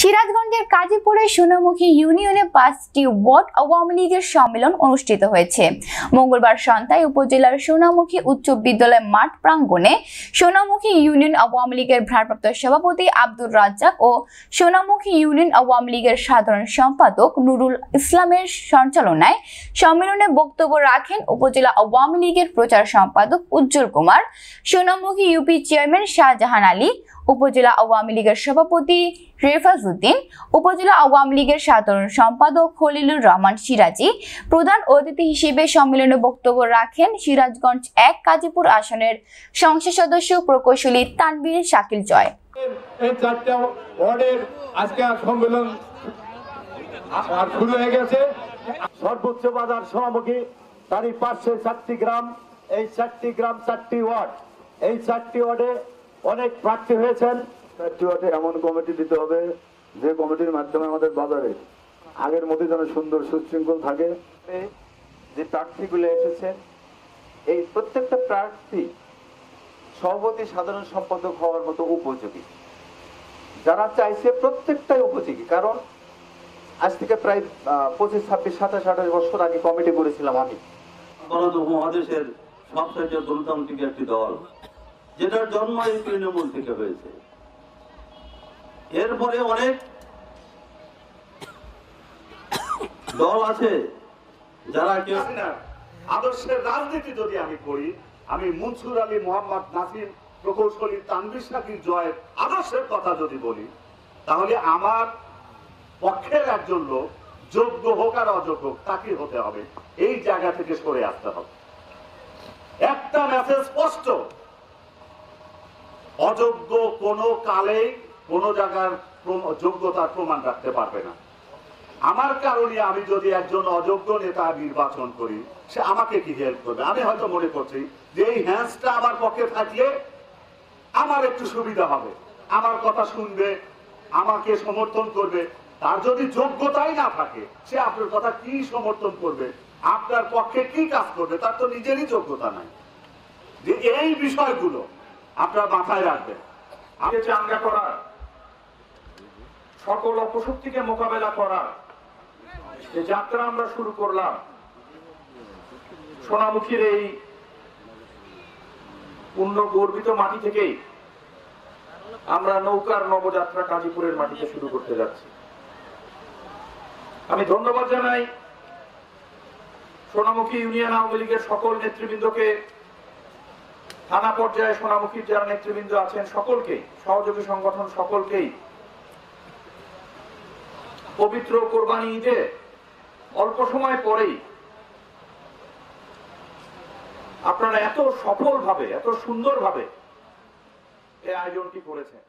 সিরাজগঞ্জের কাজীপুরের সোনামুখী ইউনিয়নে পাঁচটি ওয়ার্ড আওয়ামী লীগের সম্মেলন অনুষ্ঠিত হয়েছে। মঙ্গলবার সন্ধ্যায় উপজেলার সোনামুখী উচ্চ বিদ্যালয় মাঠ প্রাঙ্গণে সোনামুখী ইউনিয়ন আওয়ামী লীগের ভারপ্রাপ্ত সভাপতি আব্দুর রাজ্জাক ও সোনামুখী ইউনিয়ন আওয়ামী লীগের সাধারণ সম্পাদক নুরুল ইসলামের সঞ্চালনায় সম্মেলনে বক্তব্য রাখেন উপজেলা আওয়ামী লীগের প্রচার সম্পাদক উজ্জ্বল কুমার, সোনামুখী ইউপি চেয়ারম্যান শাহজাহান আলী, উপজেলা আওয়ামী লীগের সভাপতি রেফাজ উদ্দিন, উপজেলা আওয়ামী লীগের সাধারণ সম্পাদক খলিলুর রহমান সিরাজি, প্রধান অতিথি হিসেবে সম্মেলনে বক্তব্য রাখেন সিরাজগঞ্জ এক কাজীপুর আসনের সংসদ সদস্য প্রকৌশলী তানবীর শাকিল জয়। সর্বোচ্চ বাজার তারই পাশে চারটি গ্রাম, এই চারটি গ্রাম, চারটি ওয়ার্ড। এই চারটি ওয়ার্ডে অনেক প্রার্থী হয়েছেন। চারটি এমন কমিটি দিতে হবে যে কমিটির মাধ্যমে আমাদের বাজারে আগের মধ্যে যেন সুন্দর সুশৃঙ্খল থাকে। যে প্রার্থীগুলো এসেছেন এই প্রত্যেকটা প্রার্থী সভাপতি, সাধারণ সম্পাদক হওয়ার মতো উপযোগী। যারা চাইছে প্রত্যেকটাই উপযোগী, কারণ আজ থেকে প্রায় পঁচিশ, ছাব্বিশ, সাতাশ, আঠাশ বছর আগে কমিটি করেছিলাম আমি। ভারত উপমহাদেশের সবচেয়ে গণতান্ত্রিক একটি দল, যেটার জন্ম এই তৃণমূল থেকে হয়েছে। এরপরে অনেক দল আছে যারা কেউ আদর্শের রাজনীতি যদি আমি করি, আমি মনসুর আলী, মোহাম্মদ নাসিম, প্রকৌশলী তানবির সাকির জয়ের আদর্শের কথা যদি বলি, তাহলে আমার পক্ষের একজন লোক, যোগ্য হোক আর অযোগ্য হোক তাকে হতে হবে। এই জায়গা থেকে সরে আসতে হবে। একটা মেসেজ স্পষ্ট। অযোগ্য কোনো কালেই কোনো জায়গার যোগ্যতার প্রমাণ রাখতে পারবে না। আমার কারণে আমি যদি একজন অযোগ্য নেতা নির্বাচন করি, সে আমাকে কি হেল্প করবে? আমি হয়তো মনে করছি যে এই হ্যান্সটা আমার পক্ষে থাকলে আমার একটু সুবিধা হবে। আমার কথা শুনবে, আমাকে সমর্থন করবে। তার যদি যোগ্যতাই না থাকে, সে আপনার কথা কি সমর্থন করবে? আপনার পক্ষে কি কাজ করবে? তার তো নিজেরই যোগ্যতা নাই। যে এই বিষয়গুলো আপনার মাথায় রাখবেন। আগে চাঙ্গা করার সকল অপশক্তিকে মোকাবেলা করার যে যাত্রা আমরা শুরু করলাম, সোনামুখীর এই পূর্ণ গর্বিত মাটি থেকেই আমরা নৌকার নবযাত্রা কাজীপুরের মাটিতে শুরু করতে যাচ্ছি। আমি ধন্যবাদ জানাই সোনামুখী ইউনিয়ন আওয়ামী লীগের সকল নেতৃবৃন্দকে, থানা পর্যায়ে সোনামুখীর যারা নেতৃবৃন্দ আছেন সকলকেই সহযোগী সংগঠন সকলকেই পবিত্র কোরবানি ঈদে অল্প সময় পরেই আপনারা এত সফলভাবে এত সুন্দরভাবে এই আয়োজনটি করেছেন।